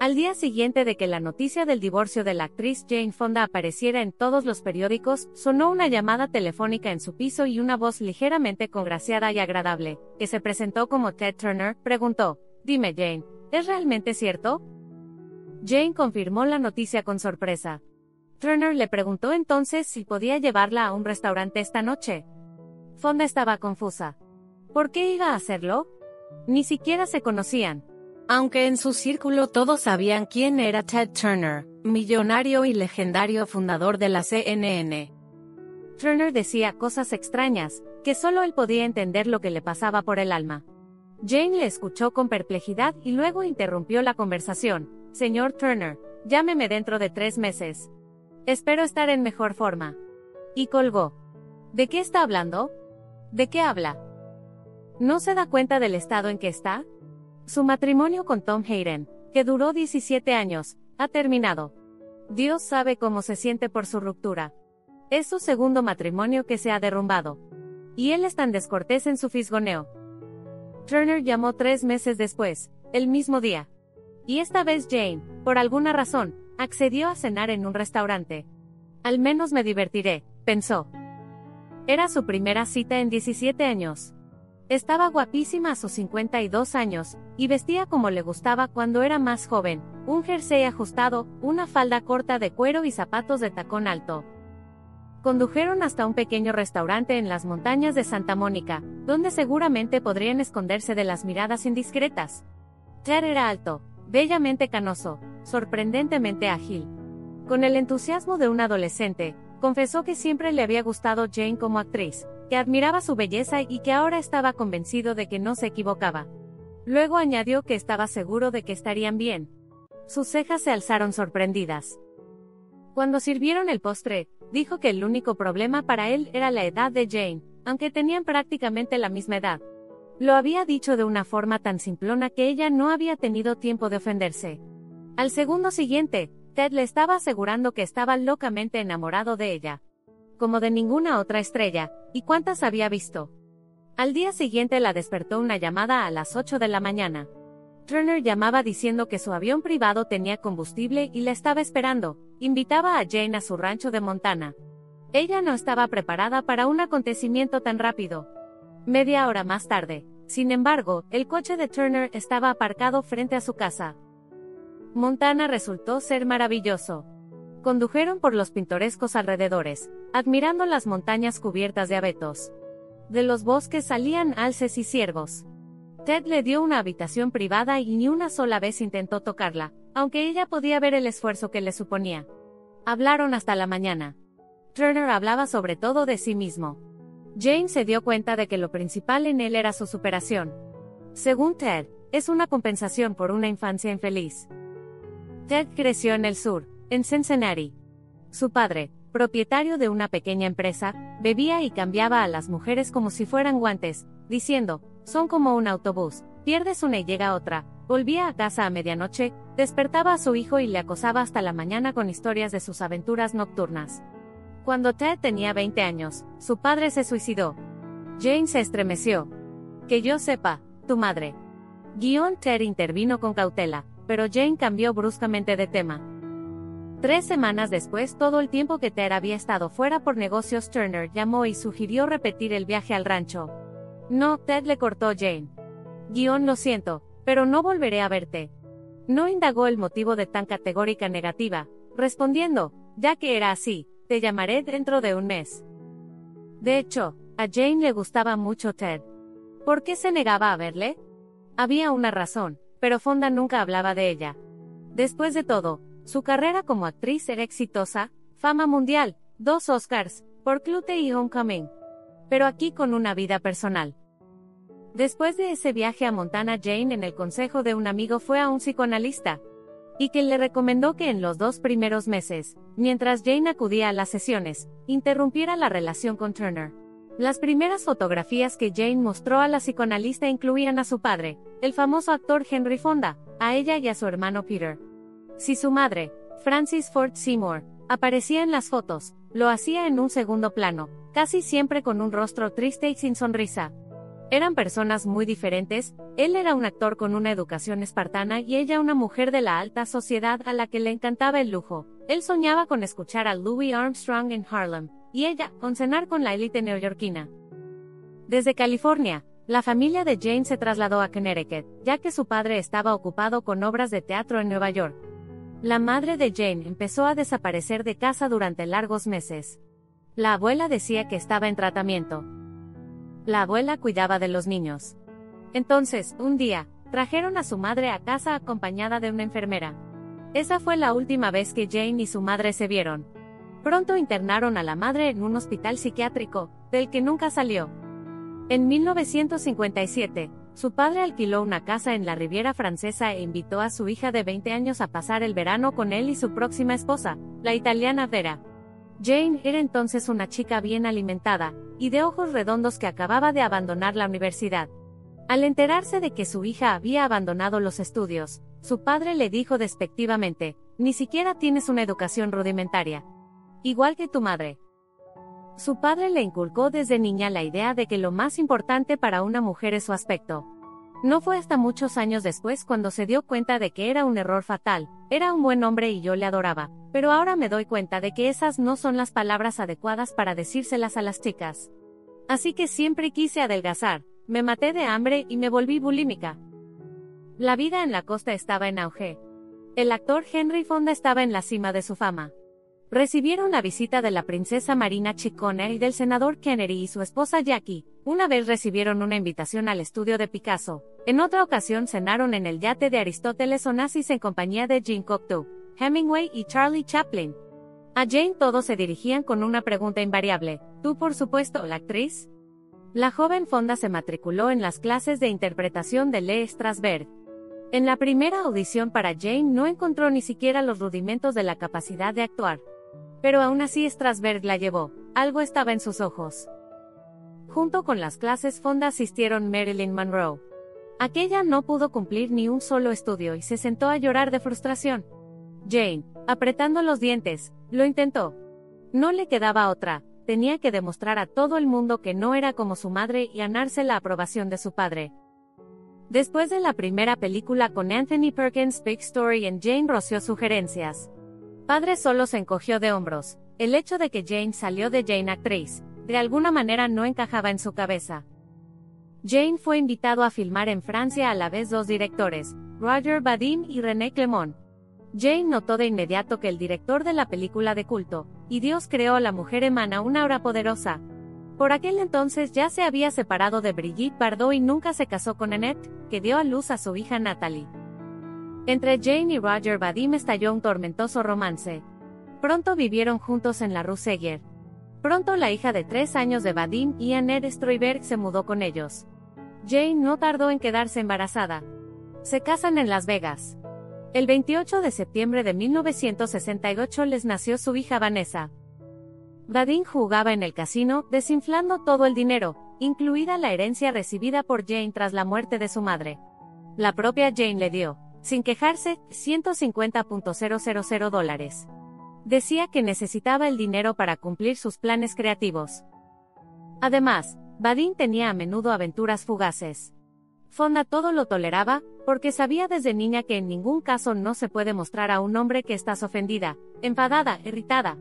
Al día siguiente de que la noticia del divorcio de la actriz Jane Fonda apareciera en todos los periódicos, sonó una llamada telefónica en su piso y una voz ligeramente congraciada y agradable, que se presentó como Ted Turner, preguntó, Dime Jane, ¿es realmente cierto? Jane confirmó la noticia con sorpresa. Turner le preguntó entonces si podía llevarla a un restaurante esta noche. Fonda estaba confusa. ¿Por qué iba a hacerlo? Ni siquiera se conocían. Aunque en su círculo todos sabían quién era Ted Turner, millonario y legendario fundador de la CNN. Turner decía cosas extrañas, que solo él podía entender lo que le pasaba por el alma. Jane le escuchó con perplejidad y luego interrumpió la conversación. Señor Turner, llámeme dentro de tres meses. Espero estar en mejor forma. Y colgó. ¿De qué está hablando? ¿De qué habla? ¿No se da cuenta del estado en que está? Su matrimonio con Tom Hayden, que duró 17 años, ha terminado. Dios sabe cómo se siente por su ruptura. Es su segundo matrimonio que se ha derrumbado. Y él es tan descortés en su fisgoneo. Turner llamó tres meses después, el mismo día. Y esta vez Jane, por alguna razón, accedió a cenar en un restaurante. Al menos me divertiré, pensó. Era su primera cita en 17 años. Estaba guapísima a sus 52 años, y vestía como le gustaba cuando era más joven, un jersey ajustado, una falda corta de cuero y zapatos de tacón alto. Condujeron hasta un pequeño restaurante en las montañas de Santa Mónica, donde seguramente podrían esconderse de las miradas indiscretas. Ted era alto, bellamente canoso, sorprendentemente ágil. Con el entusiasmo de un adolescente, confesó que siempre le había gustado Jane como actriz, que admiraba su belleza y que ahora estaba convencido de que no se equivocaba. Luego añadió que estaba seguro de que estarían bien. Sus cejas se alzaron sorprendidas. Cuando sirvieron el postre, dijo que el único problema para él era la edad de Jane, aunque tenían prácticamente la misma edad. Lo había dicho de una forma tan simplona que ella no había tenido tiempo de ofenderse. Al segundo siguiente, Ted le estaba asegurando que estaba locamente enamorado de ella. Como de ninguna otra estrella, ¿y cuántas había visto? Al día siguiente la despertó una llamada a las 8 de la mañana. Turner llamaba diciendo que su avión privado tenía combustible y la estaba esperando, invitaba a Jane a su rancho de Montana. Ella no estaba preparada para un acontecimiento tan rápido. Media hora más tarde, sin embargo, el coche de Turner estaba aparcado frente a su casa. Montana resultó ser maravilloso. Condujeron por los pintorescos alrededores, admirando las montañas cubiertas de abetos. De los bosques salían alces y ciervos. Ted le dio una habitación privada y ni una sola vez intentó tocarla, aunque ella podía ver el esfuerzo que le suponía. Hablaron hasta la mañana. Turner hablaba sobre todo de sí mismo. Jane se dio cuenta de que lo principal en él era su superación. Según Ted, es una compensación por una infancia infeliz. Ted creció en el sur, en Cincinnati. Su padre, propietario de una pequeña empresa, bebía y cambiaba a las mujeres como si fueran guantes, diciendo, son como un autobús, pierdes una y llega otra, volvía a casa a medianoche, despertaba a su hijo y le acosaba hasta la mañana con historias de sus aventuras nocturnas. Cuando Ted tenía 20 años, su padre se suicidó. Jane se estremeció. Que yo sepa, tu madre. Guión Ted intervino con cautela, pero Jane cambió bruscamente de tema. Tres semanas después, todo el tiempo que Ted había estado fuera por negocios, Turner llamó y sugirió repetir el viaje al rancho. No, Ted le cortó Jane. Guión lo siento, pero no volveré a verte. No indagó el motivo de tan categórica negativa, respondiendo, ya que era así, te llamaré dentro de un mes. De hecho, a Jane le gustaba mucho Ted. ¿Por qué se negaba a verle? Había una razón, pero Fonda nunca hablaba de ella. Después de todo, su carrera como actriz era exitosa, fama mundial, dos Oscars, por Clute y Homecoming. Pero aquí con una vida personal. Después de ese viaje a Montana, Jane en el consejo de un amigo fue a un psicoanalista, y que le recomendó que en los dos primeros meses, mientras Jane acudía a las sesiones, interrumpiera la relación con Turner. Las primeras fotografías que Jane mostró a la psicoanalista incluían a su padre, el famoso actor Henry Fonda, a ella y a su hermano Peter. Si su madre, Francis Ford Seymour, aparecía en las fotos, lo hacía en un segundo plano, casi siempre con un rostro triste y sin sonrisa. Eran personas muy diferentes, él era un actor con una educación espartana y ella una mujer de la alta sociedad a la que le encantaba el lujo. Él soñaba con escuchar a Louis Armstrong en Harlem, y ella, con cenar con la élite neoyorquina. Desde California, la familia de Jane se trasladó a Connecticut, ya que su padre estaba ocupado con obras de teatro en Nueva York. La madre de Jane empezó a desaparecer de casa durante largos meses. La abuela decía que estaba en tratamiento. La abuela cuidaba de los niños. Entonces, un día, trajeron a su madre a casa acompañada de una enfermera. Esa fue la última vez que Jane y su madre se vieron. Pronto internaron a la madre en un hospital psiquiátrico, del que nunca salió. En 1957, su padre alquiló una casa en la Riviera Francesa e invitó a su hija de 20 años a pasar el verano con él y su próxima esposa, la italiana Vera. Jane era entonces una chica bien alimentada, y de ojos redondos que acababa de abandonar la universidad. Al enterarse de que su hija había abandonado los estudios, su padre le dijo despectivamente, ni siquiera tienes una educación rudimentaria. Igual que tu madre. Su padre le inculcó desde niña la idea de que lo más importante para una mujer es su aspecto. No fue hasta muchos años después cuando se dio cuenta de que era un error fatal, era un buen hombre y yo le adoraba, pero ahora me doy cuenta de que esas no son las palabras adecuadas para decírselas a las chicas. Así que siempre quise adelgazar, me maté de hambre y me volví bulímica. La vida en la costa estaba en auge. El actor Henry Fonda estaba en la cima de su fama. Recibieron la visita de la princesa Marina Chicone y del senador Kennedy y su esposa Jackie. Una vez recibieron una invitación al estudio de Picasso. En otra ocasión cenaron en el yate de Aristóteles Onassis en compañía de Jean Cocteau, Hemingway y Charlie Chaplin. A Jane todos se dirigían con una pregunta invariable. ¿Tú por supuesto, la actriz? La joven Fonda se matriculó en las clases de interpretación de Lee Strasberg. En la primera audición para Jane no encontró ni siquiera los rudimentos de la capacidad de actuar. Pero aún así Strasberg la llevó, algo estaba en sus ojos. Junto con las clases fonda asistieron Marilyn Monroe. Aquella no pudo cumplir ni un solo estudio y se sentó a llorar de frustración. Jane, apretando los dientes, lo intentó. No le quedaba otra, tenía que demostrar a todo el mundo que no era como su madre y ganarse la aprobación de su padre. Después de la primera película con Anthony Perkins Big Story en Jane roció sugerencias. Padre solo se encogió de hombros. El hecho de que Jane salió de Jane actriz, de alguna manera no encajaba en su cabeza. Jane fue invitado a filmar en Francia a la vez dos directores, Roger Vadim y René Clemon. Jane notó de inmediato que el director de la película de culto, y Dios creó a la mujer emana una aura poderosa. Por aquel entonces ya se había separado de Brigitte Bardot y nunca se casó con Annette, que dio a luz a su hija Natalie. Entre Jane y Roger Vadim estalló un tormentoso romance. Pronto vivieron juntos en la Rue Seguier. Pronto la hija de tres años de Vadim y Annette Stroiberg se mudó con ellos. Jane no tardó en quedarse embarazada. Se casan en Las Vegas. El 28 de septiembre de 1968 les nació su hija Vanessa. Vadim jugaba en el casino, desinflando todo el dinero, incluida la herencia recibida por Jane tras la muerte de su madre. La propia Jane le dio, sin quejarse, 150.000 dólares. Decía que necesitaba el dinero para cumplir sus planes creativos. Además, Badin tenía a menudo aventuras fugaces. Fonda todo lo toleraba, porque sabía desde niña que en ningún caso no se puede mostrar a un hombre que estás ofendida, enfadada, irritada.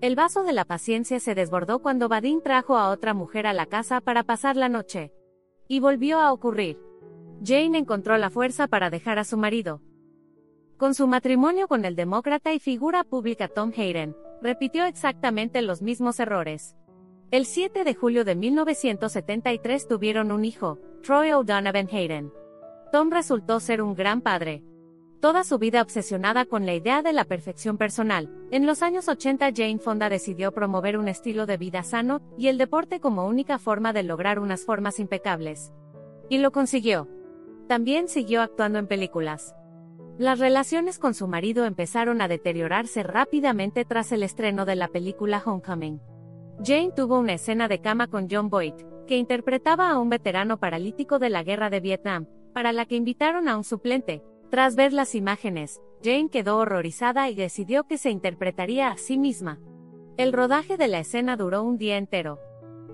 El vaso de la paciencia se desbordó cuando Badin trajo a otra mujer a la casa para pasar la noche. Y volvió a ocurrir. Jane encontró la fuerza para dejar a su marido. Con su matrimonio con el demócrata y figura pública Tom Hayden, repitió exactamente los mismos errores. El 7 de julio de 1973 tuvieron un hijo, Troy O'Donovan Hayden. Tom resultó ser un gran padre. Toda su vida obsesionada con la idea de la perfección personal, en los años 80 Jane Fonda decidió promover un estilo de vida sano y el deporte como única forma de lograr unas formas impecables. Y lo consiguió. También siguió actuando en películas. Las relaciones con su marido empezaron a deteriorarse rápidamente tras el estreno de la película Homecoming. Jane tuvo una escena de cama con John Boyd, que interpretaba a un veterano paralítico de la guerra de Vietnam, para la que invitaron a un suplente. Tras ver las imágenes, Jane quedó horrorizada y decidió que se interpretaría a sí misma. El rodaje de la escena duró un día entero.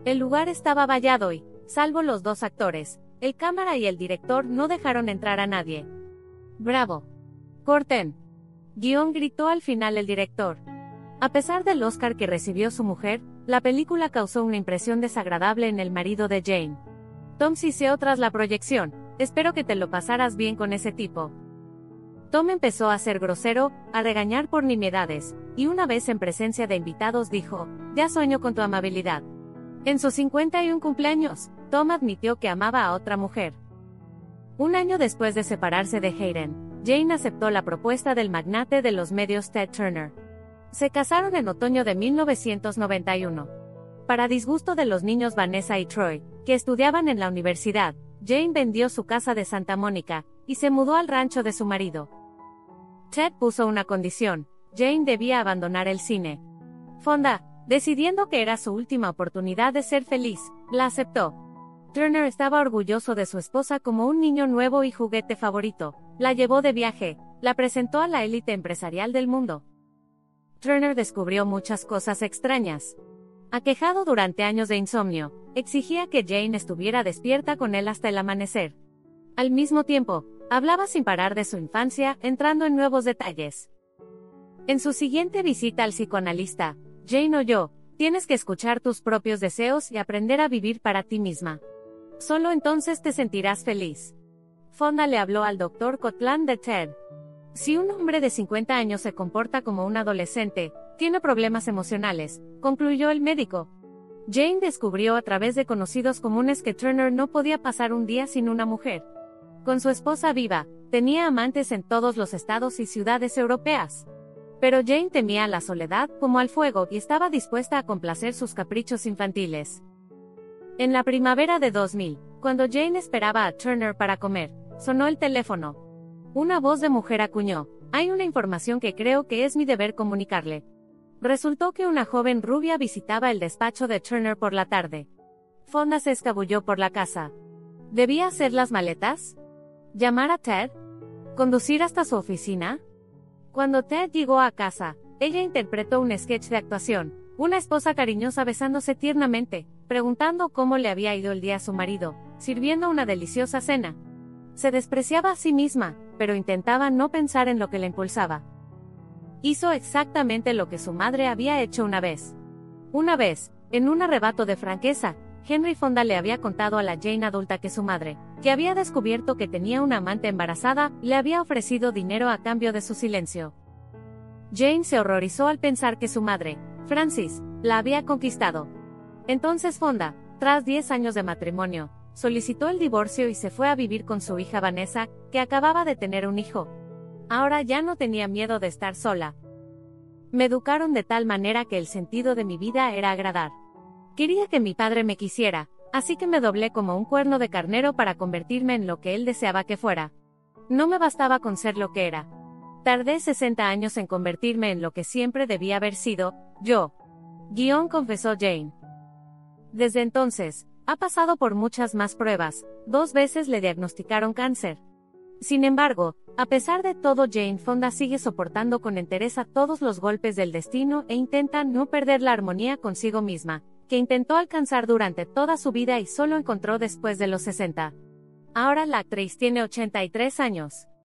El lugar estaba vallado y, salvo los dos actores, el cámara y el director no dejaron entrar a nadie. Bravo. Corten. Guión gritó al final el director. A pesar del Oscar que recibió su mujer, la película causó una impresión desagradable en el marido de Jane. Tom siseó tras la proyección, espero que te lo pasaras bien con ese tipo. Tom empezó a ser grosero, a regañar por nimiedades, y una vez en presencia de invitados dijo, ya sueño con tu amabilidad. En sus 51 cumpleaños, Tom admitió que amaba a otra mujer. Un año después de separarse de Hayden, Jane aceptó la propuesta del magnate de los medios Ted Turner. Se casaron en otoño de 1991. Para disgusto de los niños Vanessa y Troy, que estudiaban en la universidad, Jane vendió su casa de Santa Mónica, y se mudó al rancho de su marido. Ted puso una condición, Jane debía abandonar el cine. Fonda, decidiendo que era su última oportunidad de ser feliz, la aceptó. Turner estaba orgulloso de su esposa como un niño nuevo y juguete favorito, la llevó de viaje, la presentó a la élite empresarial del mundo. Turner descubrió muchas cosas extrañas. Aquejado durante años de insomnio, exigía que Jane estuviera despierta con él hasta el amanecer. Al mismo tiempo, Hablaba sin parar de su infancia, entrando en nuevos detalles. En su siguiente visita al psicoanalista, Jane oyó, tienes que escuchar tus propios deseos y aprender a vivir para ti misma. Solo entonces te sentirás feliz. Fonda le habló al doctor Cotland de Ted. Si un hombre de 50 años se comporta como un adolescente, tiene problemas emocionales, concluyó el médico. Jane descubrió a través de conocidos comunes que Turner no podía pasar un día sin una mujer. Con su esposa viva, tenía amantes en todos los estados y ciudades europeas. Pero Jane temía la soledad como al fuego y estaba dispuesta a complacer sus caprichos infantiles. En la primavera de 2000, cuando Jane esperaba a Turner para comer, sonó el teléfono. Una voz de mujer acuñó, hay una información que creo que es mi deber comunicarle. Resultó que una joven rubia visitaba el despacho de Turner por la tarde. Fonda se escabulló por la casa. ¿Debía hacer las maletas? ¿Llamar a Ted? ¿Conducir hasta su oficina? Cuando Ted llegó a casa, ella interpretó un sketch de actuación, una esposa cariñosa besándose tiernamente, preguntando cómo le había ido el día a su marido, sirviendo una deliciosa cena. Se despreciaba a sí misma, pero intentaba no pensar en lo que le impulsaba. Hizo exactamente lo que su madre había hecho una vez. Una vez, en un arrebato de franqueza, Henry Fonda le había contado a la Jane adulta que su madre, que había descubierto que tenía una amante embarazada, le había ofrecido dinero a cambio de su silencio. Jane se horrorizó al pensar que su madre, Francis, la había conquistado. Entonces Fonda, tras 10 años de matrimonio, solicitó el divorcio y se fue a vivir con su hija Vanessa, que acababa de tener un hijo. Ahora ya no tenía miedo de estar sola. Me educaron de tal manera que el sentido de mi vida era agradar. Quería que mi padre me quisiera, así que me doblé como un cuerno de carnero para convertirme en lo que él deseaba que fuera. No me bastaba con ser lo que era. Tardé 60 años en convertirme en lo que siempre debía haber sido, yo. Guión confesó Jane. Desde entonces, ha pasado por muchas más pruebas, dos veces le diagnosticaron cáncer. Sin embargo, a pesar de todo Jane Fonda sigue soportando con entereza todos los golpes del destino e intenta no perder la armonía consigo misma, que intentó alcanzar durante toda su vida y solo encontró después de los 60. Ahora la actriz tiene 83 años.